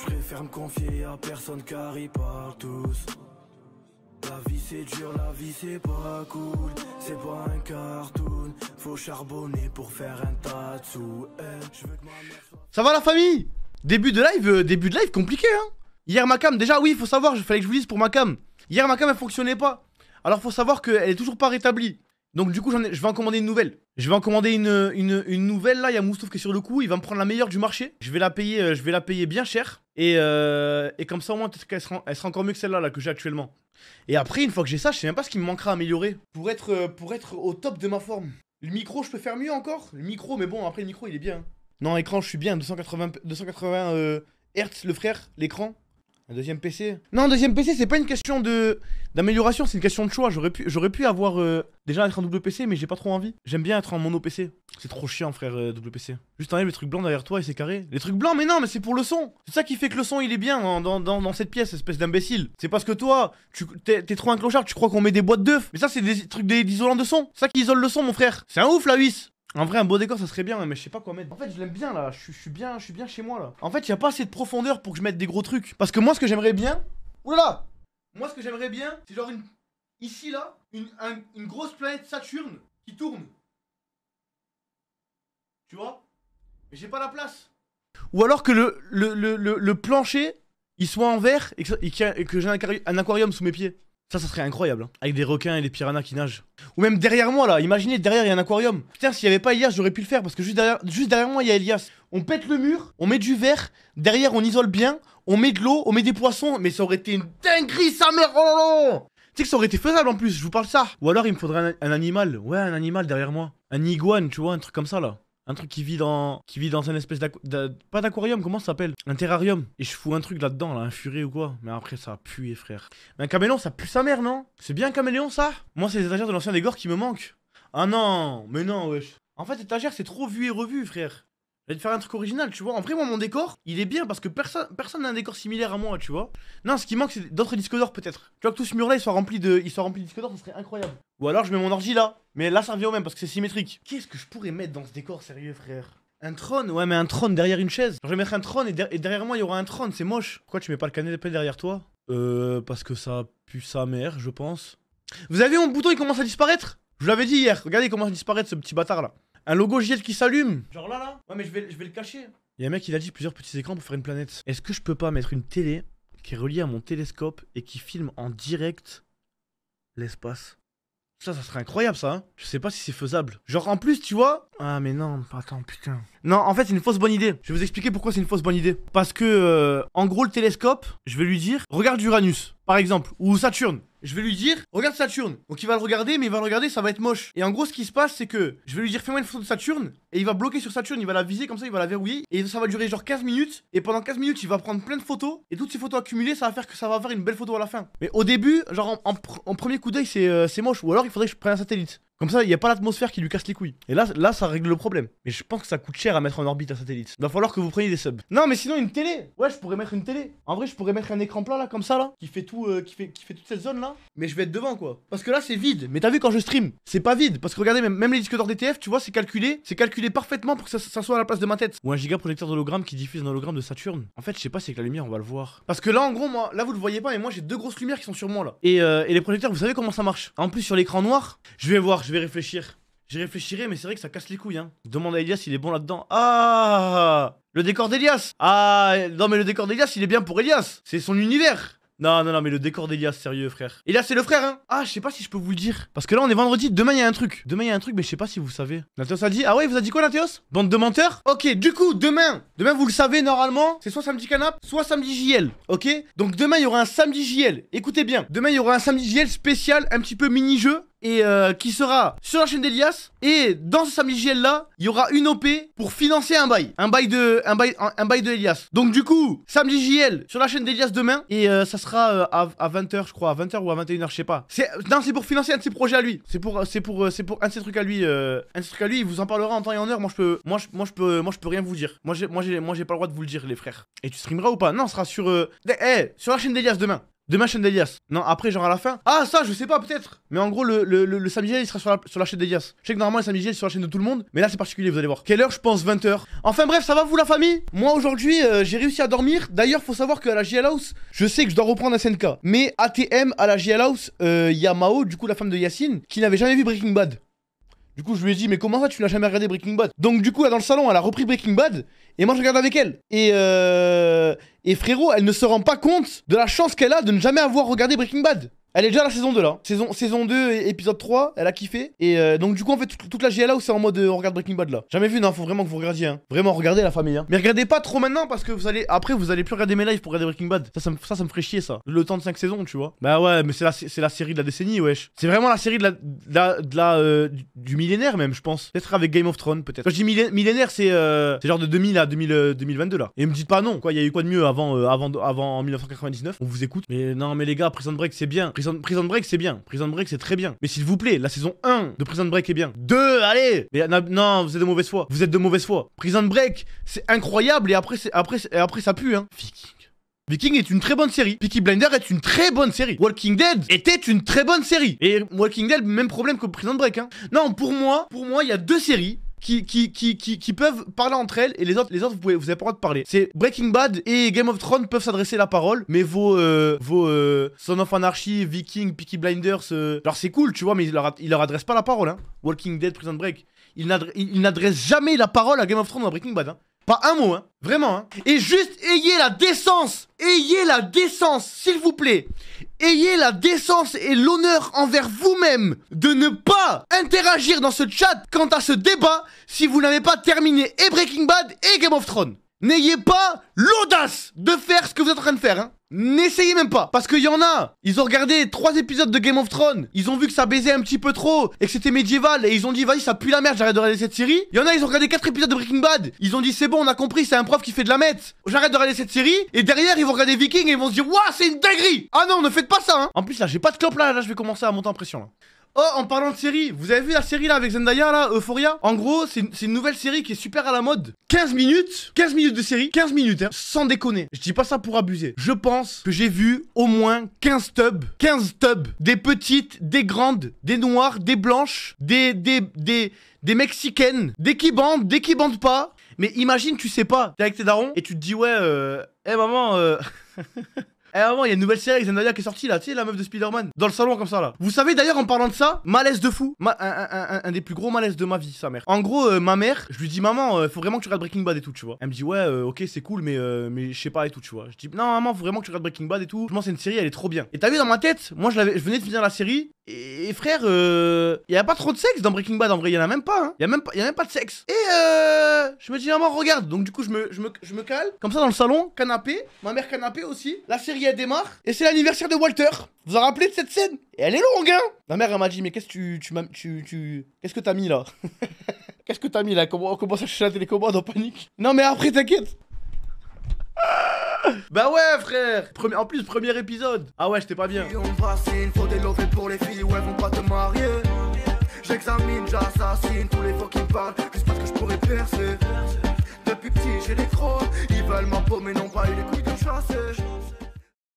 Je préfère me confier à personne car ils parlent tous. La vie c'est dur, la vie c'est pas cool. C'est pas un cartoon. Faut charbonner pour faire un sous. Eh, Ça va la famille? Début de live, euh, début de live compliqué hein Hier ma cam, déjà oui, faut savoir, il fallait que je vous dise pour ma cam. Hier ma cam elle fonctionnait pas. Alors faut savoir qu'elle est toujours pas rétablie. Donc du coup je vais en commander une nouvelle. Je vais en commander une, une, une nouvelle là, il y a Moustouf qui est sur le coup, il va me prendre la meilleure du marché. Je vais la payer, euh, je vais la payer bien cher. Et, euh, et comme ça au moins peut-être qu'elle sera, elle sera encore mieux que celle-là là, que j'ai actuellement. Et après une fois que j'ai ça, je sais même pas ce qui me manquera à améliorer. Pour être, euh, au top de ma forme. Le micro je peux faire mieux encore? Le micro mais bon après le micro il est bien. Non écran je suis bien, 280, 280 euh, Hertz le frère, l'écran. Un deuxième PC Non, un deuxième PC, c'est pas une question de d'amélioration, c'est une question de choix. J'aurais pu, avoir euh, déjà être en double PC, mais j'ai pas trop envie. J'aime bien être en mono PC. C'est trop chiant, frère, euh, double PC. Juste enlève les trucs blancs derrière toi et c'est carré. Les trucs blancs, mais non, mais c'est pour le son. C'est ça qui fait que le son il est bien dans, cette pièce, espèce d'imbécile. C'est parce que toi, tu t'es trop un clochard, tu crois qu'on met des boîtes d'œufs. Mais ça, c'est des trucs d'isolant de son. Ça qui isole le son, mon frère. C'est un ouf, la vis. En vrai, un beau décor, ça serait bien, mais je sais pas quoi mettre. En fait, je l'aime bien là. Je suis- bien, bien chez moi là. En fait, y a pas assez de profondeur pour que je mette des gros trucs. Parce que moi, ce que j'aimerais bien. Oulala Moi, ce que j'aimerais bien, c'est genre une. Ici là, une, un- une grosse planète Saturne qui tourne. Tu vois? Mais j'ai pas la place. Ou alors que le, le, plancher, il soit en verre et que, et que j'ai un aquarium sous mes pieds. Ça, ça serait incroyable. hein. Avec des requins et des piranhas qui nagent. Ou même derrière moi là, imaginez derrière il y a un aquarium. Putain, s'il y avait pas Elias, j'aurais pu le faire parce que juste derrière, juste derrière moi il y a Elias. On pète le mur, on met du verre, derrière on isole bien, on met de l'eau, on met des poissons, mais ça aurait été une dinguerie sa mère. Oh tu sais que ça aurait été faisable en plus, je vous parle ça. Ou alors il me faudrait un, un animal, ouais, un animal derrière moi. Un iguane, tu vois, un truc comme ça là. Un truc qui vit dans qui vit dans un espèce d'aqu... d'a- Pas d'aquarium, comment ça s'appelle? Un terrarium. Et je fous un truc là-dedans, là, un furet ou quoi. Mais après ça a pué, frère. Mais un caméléon, ça pue sa mère, non? C'est bien un caméléon, ça? Moi, c'est les étagères de l'ancien décor qui me manquent. Ah non, mais non, wesh. En fait, étagère, c'est trop vu et revu, frère. Te faire un truc original, tu vois. En vrai, moi, mon décor, il est bien parce que personne n'a un décor similaire à moi, tu vois. Non, ce qui manque, c'est d'autres disques d'or, peut-être. Tu vois que tout ce mur-là, il soit rempli de, il soit rempli de disques d'or, ça serait incroyable. Ou alors, je mets mon ordi là. Mais là, ça revient au même parce que c'est symétrique. Qu'est-ce que je pourrais mettre dans ce décor, sérieux, frère? Un trône? Ouais, mais un trône derrière une chaise. Genre, je vais mettre un trône et, der- et derrière moi, il y aura un trône, c'est moche. Pourquoi tu mets pas le canapé derrière toi? Euh, parce que ça pue sa mère, je pense. Vous avez mon bouton, il commence à disparaître? Je l'avais dit hier, regardez, il commence à disparaître ce petit bâtard là. Un logo JL qui s'allume. Genre là, là Ouais, mais je vais, je vais le cacher. Il y a un mec, il a dit plusieurs petits écrans pour faire une planète. Est-ce que je peux pas mettre une télé qui est reliée à mon télescope et qui filme en direct l'espace? Ça, ça serait incroyable, ça. hein. Je sais pas si c'est faisable. Genre, en plus, tu vois. Ah, mais non, attends, putain. Non, en fait, c'est une fausse bonne idée. Je vais vous expliquer pourquoi c'est une fausse bonne idée. Parce que, euh, en gros, le télescope, je vais lui dire, regarde Uranus, par exemple, ou Saturne. Je vais lui dire, regarde Saturne. Donc, il va le regarder, mais il va le regarder, ça va être moche. Et en gros, ce qui se passe, c'est que je vais lui dire, fais-moi une photo de Saturne. Et il va bloquer sur Saturne, il va la viser comme ça, il va la verrouiller. Et ça va durer genre 15 minutes. Et pendant 15 minutes, il va prendre plein de photos. Et toutes ces photos accumulées, ça va faire que ça va faire une belle photo à la fin. Mais au début, genre en, en pr- en premier coup d'œil, c'est euh, c'est moche. Ou alors, il faudrait que je prenne un satellite. Comme ça, il n'y a pas l'atmosphère qui lui casse les couilles. Et là, là, ça règle le problème. Mais je pense que ça coûte cher à mettre en orbite un satellite. Il va falloir que vous preniez des subs. Non, mais sinon, une télé. Ouais, je pourrais mettre une télé. En vrai, je pourrais mettre un écran plat là, comme ça là, qui fait tout, euh, qui fait, qui fait toute cette zone là. Mais je vais être devant quoi. Parce que là, c'est vide. Mais t'as vu quand je stream, c'est pas vide. Parce que regardez, même, les disques d'or DTF, tu vois, c'est calculé, c'est calculé parfaitement pour que ça, soit à la place de ma tête. Ou un giga projecteur d'hologramme qui diffuse un hologramme de Saturne. En fait, je sais pas si avec la lumière on va le voir. Parce que là, en gros, moi, là vous le voyez pas, mais moi j'ai deux grosses lumières qui sont sur moi là. Et, euh, et les projecteurs, vous savez comment ça marche? En plus, sur l'écran noir, je vais voir, je vais réfléchir. J'y réfléchirai, mais c'est vrai que ça casse les couilles, hein. Demande à Elias s'il est bon là-dedans. Ah Le décor d'Elias Ah Non, mais le décor d'Elias, il est bien pour Elias C'est son univers non, non, non, mais le décor d'Elias, sérieux, frère. Elias, c'est le frère, hein Ah, je sais pas si je peux vous le dire. Parce que là, on est vendredi, demain, il y a un truc. Demain, il y a un truc, mais je sais pas si vous savez. Nathéos a dit Ah ouais, il vous a dit quoi, Nathéos Bande de menteurs? Ok, du coup, demain, demain, vous le savez, normalement, c'est soit samedi canap, soit samedi JL, ok? Donc demain, il y aura un samedi JL. Écoutez bien, demain, il y aura un samedi JL spécial, un petit peu mini-jeu et euh, qui sera sur la chaîne d'Elias. Et dans ce samedi JL là, il y aura une OP pour financer un bail, un bail de, un bail, un, bail de Elias. Donc du coup, samedi JL sur la chaîne d'Elias demain et euh, ça sera euh, à, à 20h je crois, à 20h ou à 21h, je sais pas. Non, c'est pour financer un de ses projets à lui. C'est pour, c'est pour, euh, c'est pour un de ses trucs à lui, euh, un de ses trucs à lui. Il vous en parlera en temps et en heure. Moi je peux, moi je, moi peux, moi je peux rien vous dire. Moi j'ai, moi pas le droit de vous le dire les frères. Et tu streameras ou pas? Non, ce sera sur, euh, eh, sur la chaîne d'Elias demain. Demain, chaîne d'Elias. Non, après, genre à la fin. Ah, ça, je sais pas, peut-être. Mais en gros, le, le, le, samedi, il sera sur la, chaîne d'Elias. Je sais que normalement, le samedi, il est sur la chaîne de tout le monde. Mais là, c'est particulier, vous allez voir. Quelle heure, je pense 20h. Enfin, bref, ça va, vous, la famille? Moi, aujourd'hui, euh, j'ai réussi à dormir. D'ailleurs, faut savoir qu'à la JL House, je sais que je dois reprendre SNK. Mais ATM, à la JL House, il euh, y a Mao, du coup, la femme de Yacine, qui n'avait jamais vu Breaking Bad. Du coup, je lui ai dit, mais comment ça, tu n'as jamais regardé Breaking Bad? Donc, du coup, dans le salon, elle a repris Breaking Bad, et moi, je regarde avec elle. Et, euh... et frérot, elle ne se rend pas compte de la chance qu'elle a de ne jamais avoir regardé Breaking Bad. Elle est déjà à la saison 2 là. Saison, saison 2, épisode 3, elle a kiffé. Et euh, donc du coup, en fait, toute, la GLA où c'est en mode euh, on regarde Breaking Bad là. Jamais vu, non, faut vraiment que vous regardiez. Hein. Vraiment, regardez la famille. Hein. Mais regardez pas trop maintenant parce que vous allez. Après, vous allez plus regarder mes lives pour regarder Breaking Bad. Ça, ça, me, ça, ça ferait chier ça. Le temps de 5 saisons, tu vois. Bah ouais, mais c'est la, série de la décennie, wesh. C'est vraiment la série de la, la, euh, du, millénaire même, je pense. Peut-être avec Game of Thrones, peut-être. Quand je dis millénaire, c'est c'est genre de 2000 à 2000, 2022 là. Et me dites pas non, quoi. Il y a eu quoi de mieux avant, avant, avant en 1999 On vous écoute. Mais non, mais les gars, Prison Break, c'est bien. Prison, Prison Break, c'est bien. Prison Break, c'est très bien. Mais s'il vous plaît, la saison 1 de Prison Break est bien. 2, allez Mais non, vous êtes de mauvaise foi. Vous êtes de mauvaise foi. Prison Break, c'est incroyable et après, après, après ça pue, hein. Viking. Viking est une très bonne série. Peaky Blinder est une très bonne série. Walking Dead était une très bonne série. Et Walking Dead, même problème que Prison Break. Hein. Non, pour moi, pour moi, il y a deux séries qui, qui, qui, qui, peuvent parler entre elles et les autres, les autres vous, pouvez, vous avez pas le droit de parler. C'est Breaking Bad et Game of Thrones peuvent s'adresser la parole, mais vos, euh, vos euh, Son of Anarchy, Viking, Peaky Blinders, euh, alors c'est cool, tu vois, mais ils leur, leur adressent pas la parole. Hein. Walking Dead, Prison Break, ils n'adressent jamais la parole à Game of Thrones ou à Breaking Bad. Hein. Pas un mot, hein. Vraiment, hein. Et juste ayez la décence, ayez la décence, s'il vous plaît. Ayez la décence et l'honneur envers vous-même de ne pas interagir dans ce chat quant à ce débat si vous n'avez pas terminé et Breaking Bad et Game of Thrones. N'ayez pas l'audace de faire ce que vous êtes en train de faire, hein. N'essayez même pas Parce qu'il y en a. Ils ont regardé trois épisodes de Game of Thrones. Ils ont vu que ça baisait un petit peu trop Et que c'était médiéval Et ils ont dit vas-y ça pue la merde J'arrête de regarder cette série. Il y en a ils ont regardé quatre épisodes de Breaking Bad. Ils ont dit c'est bon on a compris C'est un prof qui fait de la mette J'arrête de regarder cette série Et derrière ils vont regarder Viking Et ils vont se dire Waouh c'est une dinguerie. Ah non ne faites pas ça hein. En plus là j'ai pas de clope là Là je vais commencer à monter en pression là Oh, en parlant de série, vous avez vu la série là avec Zendaya là, Euphoria? En gros, c'est une, nouvelle série qui est super à la mode. 15 minutes, 15 minutes de série, 15 minutes, hein, sans déconner. Je dis pas ça pour abuser. Je pense que j'ai vu au moins 15 tubs, 15 tubs, des petites, des grandes, des noires, des blanches, des, des, des, des mexicaines, des qui bandent, des qui bandent pas. Mais imagine, tu sais pas, t'es avec tes darons et tu te dis ouais, euh, eh maman, euh... Eh avant, il y a une nouvelle série avec Zendaya qui est sortie là, tu sais, la meuf de Spider-Man, dans le salon comme ça là. Vous savez d'ailleurs en parlant de ça, malaise de fou, un, des plus gros malaises de ma vie, sa mère. En gros, euh, ma mère, je lui dis maman, euh, faut vraiment que tu regardes Breaking Bad et tout, tu vois. Elle me dit ouais, euh, ok, c'est cool, mais mais je sais pas et tout, tu vois. Je dis non maman, faut vraiment que tu regardes Breaking Bad et tout. Je pense c'est une série, elle est trop bien. Et t'as vu dans ma tête, moi je venais de finir la série et, frère, il y a pas trop de sexe dans Breaking Bad en vrai, il y en a même pas. Hein. Il y a même pas, y a même pas de sexe. Et je me dis maman regarde, donc du coup je me, je me, je me cale comme ça dans le salon, canapé, ma mère canapé aussi. La série elle démarre et c'est l'anniversaire de Walter. Vous vous rappelez de cette scène? Et elle est longue, hein Ma mère, elle m'a dit, mais qu'est-ce que tu, tu, tu, tu... Qu'est-ce que t'as mis là? Qu'est-ce que t'as mis là? Comment on commence à chercher la télécommande en panique? Non, mais après, t'inquiète. bah ouais, frère Premier... En plus, premier épisode. Ah ouais, j'étais pas bien. faut des pour les filles, ouais, vont pas te marier. J'examine, j'assassine tous les faux qui parlent, juste parce que je pourrais percer. Depuis petit, j'ai des crocs, ils veulent ma peau, mais non pas eu les couilles de chasser.